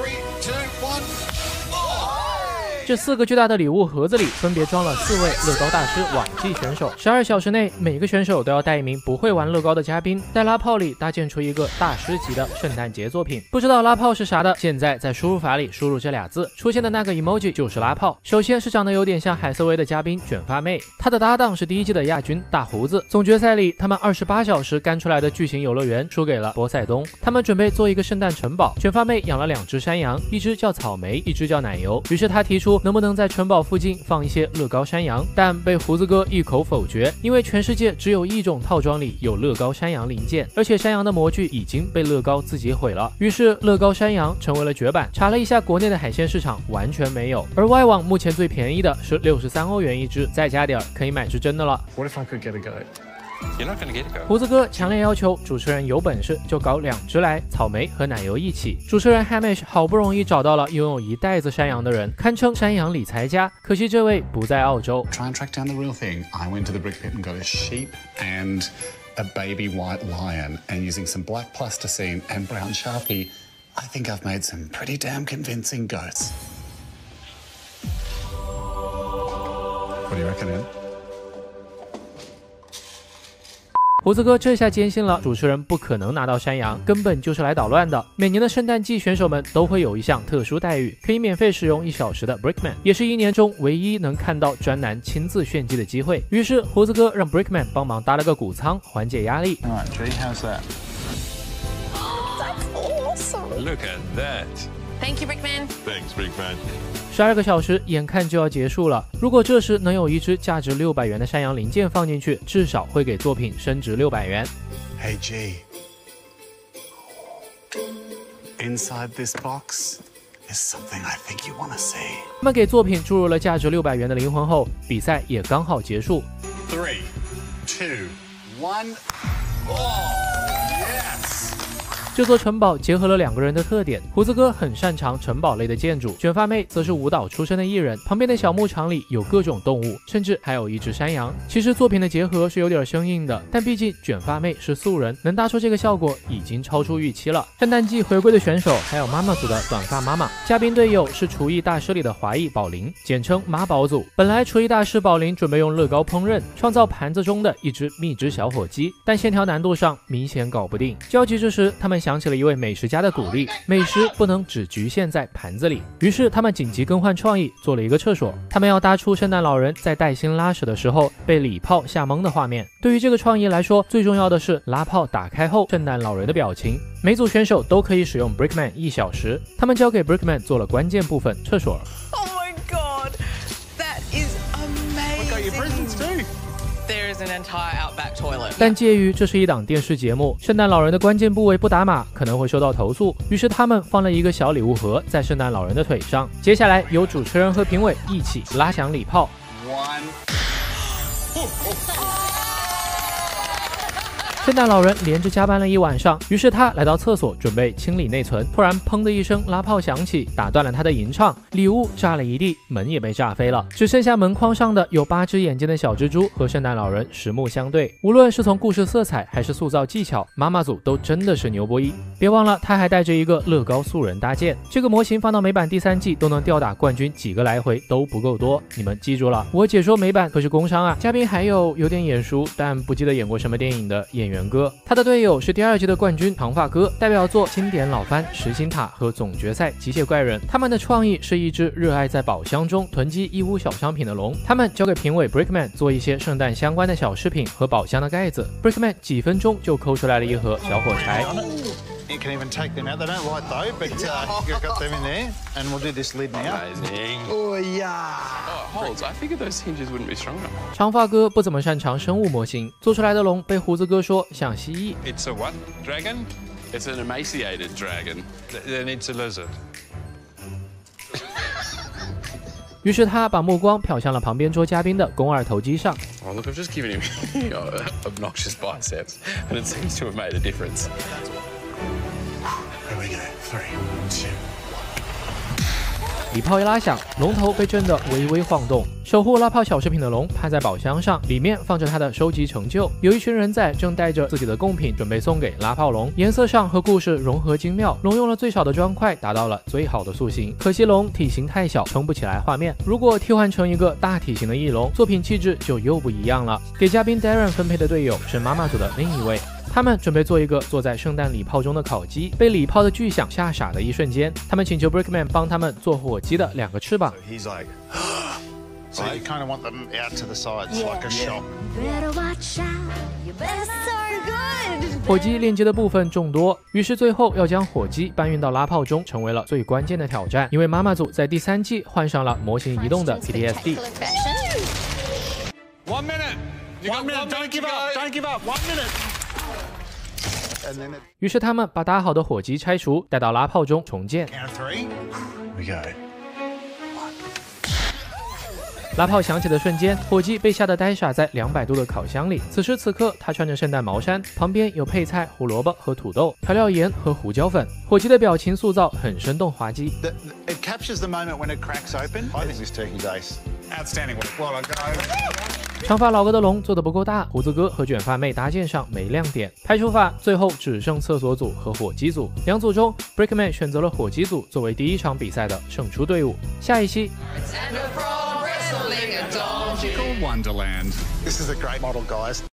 Three, two, one. 这四个巨大的礼物盒子里分别装了四位乐高大师往季选手。十二小时内，每个选手都要带一名不会玩乐高的嘉宾，在拉炮里搭建出一个大师级的圣诞节作品。不知道拉炮是啥的，现在在输入法里输入这俩字，出现的那个 emoji 就是拉炮。首先是长得有点像海瑟薇的嘉宾卷发妹，她的搭档是第一季的亚军大胡子。总决赛里，他们二十八小时干出来的巨型游乐园输给了波塞冬。他们准备做一个圣诞城堡，卷发妹养了两只山羊，一只叫草莓，一只叫奶油。于是她提出。能不能在城堡附近放一些乐高山羊？但被胡子哥一口否决，因为全世界只有一种套装里有乐高山羊零件，而且山羊的模具已经被乐高自己毁了。于是乐高山羊成为了绝版。查了一下国内的海鲜市场，完全没有。而外网目前最便宜的是六十三欧元一只，再加点可以买只真的了。胡子哥强烈要求主持人有本事就搞两只来，草莓和奶油一起。主持人 Hamish 好不容易找到了拥有一袋子山羊的人，堪称山羊理财家。可惜这位不在澳洲。Try and track down the real thing. I went to the brick pit and got a sheep and a baby white lion, and using some black plasticine and brown sharpie, I think I've made some pretty damn convincing goats. What do you reckon, Ed? 胡子哥这下坚信了，主持人不可能拿到山羊，根本就是来捣乱的。每年的圣诞季，选手们都会有一项特殊待遇，可以免费使用一小时的 Brickman，也是一年中唯一能看到专男亲自炫技的机会。于是胡子哥让 Brickman 帮忙搭了个谷仓，缓解压力。Look at that. Thank you, Brickman. Thanks, Brickman. 十二个小时眼看就要结束了，如果这时能有一只价值六百元的山羊零件放进去，至少会给作品升值六百元。Hey G. Inside this box is something I think you want to see. 他们给作品注入了价值六百元的灵魂后，比赛也刚好结束。Three, two, one. 这座城堡结合了两个人的特点，胡子哥很擅长城堡类的建筑，卷发妹则是舞蹈出身的艺人。旁边的小牧场里有各种动物，甚至还有一只山羊。其实作品的结合是有点生硬的，但毕竟卷发妹是素人，能搭出这个效果已经超出预期了。圣诞季回归的选手还有妈妈组的短发妈妈，嘉宾队友是厨艺大师里的华裔宝林，简称妈宝组。本来厨艺大师宝林准备用乐高烹饪，创造盘子中的一只蜜汁小火鸡，但线条难度上明显搞不定。焦急之时，他们想。起了一位美食家的鼓励：美食不能只局限在盘子里。于是他们紧急更换创意，做了一个厕所。他们要搭出圣诞老人在带薪拉屎的时候被礼炮吓懵的画面。对于这个创意来说，最重要的是拉炮打开后圣诞老人的表情。每组选手都可以使用 Brickman 一小时。他们交给 Brickman 做了关键部分——厕所。但介于这是一档电视节目，圣诞老人的关键部位不打码可能会收到投诉，于是他们放了一个小礼物盒在圣诞老人的腿上。接下来由主持人和评委一起拉响礼炮。圣诞老人连着加班了一晚上，于是他来到厕所准备清理内存。突然，砰的一声，拉炮响起，打断了他的吟唱。礼物炸了一地，门也被炸飞了，只剩下门框上的有八只眼睛的小蜘蛛和圣诞老人十目相对。无论是从故事色彩还是塑造技巧，妈妈组都真的是牛波一。别忘了，他还带着一个乐高素人搭建，这个模型放到美版第三季都能吊打冠军几个来回都不够多。你们记住了，我解说美版可是工伤啊！嘉宾还有有点眼熟，但不记得演过什么电影的演。元哥，他的队友是第二季的冠军长发哥，代表作经典老番《实心塔》和总决赛《机械怪人》。他们的创意是一只热爱在宝箱中囤积义乌小商品的龙。他们交给评委 Brickman 做一些圣诞相关的小饰品和宝箱的盖子。Brickman 几分钟就抠出来了一盒小火柴。You can even take them out. They don't light though, but uh, you've got them in there. And we'll do this lid now. Amazing. Oh, yeah. Oh, holds. I figured those hinges wouldn't be strong enough. 长发哥不怎么擅长生物模型，做出来的龙被胡子哥说像蜥蜴。It's a what? Dragon? It's an emaciated dragon. Then it's a lizard. 于是他把目光瞟向了旁边桌嘉宾的肱二头肌上。Oh, look, I've just given him obnoxious biceps, and it seems to have made a difference. 礼炮一拉响，龙头被震得微微晃动。守护拉炮小饰品的龙趴在宝箱上，里面放着他的收集成就。有一群人在正带着自己的贡品准备送给拉炮龙，颜色上和故事融合精妙。龙用了最少的砖块达到了最好的塑形，可惜龙体型太小，撑不起来画面。如果替换成一个大体型的翼龙，作品气质就又不一样了。给嘉宾 Darren 分配的队友是妈妈组的另一位。他们准备做一个坐在圣诞礼炮中的烤鸡，被礼炮的巨响吓傻的一瞬间，他们请求 brickman 帮他们做火鸡的两个翅膀。火鸡连接的部分众多，于是最后要将火鸡搬运到拉炮中，成为了最关键的挑战。因为妈妈组在第三季换上了模型移动的 PDSD。One minute, one minute, don't give up, don't give up, one minute. 于是他们把打好的火机拆除，带到拉炮中重建。拉炮响起的瞬间，火鸡被吓得呆傻在两百度的烤箱里。此时此刻，他穿着圣诞毛衫，旁边有配菜、胡萝卜和土豆、调料盐和胡椒粉。火鸡的表情塑造很生动滑稽。The, the, it 长发老哥的龙做的不够大，胡子哥和卷发妹搭建上没亮点。排除法最后只剩厕所组和火鸡组，两组中 Brickman 选择了火鸡组作为第一场比赛的胜出队伍。下一期 Wonderland. This is a great model, guys.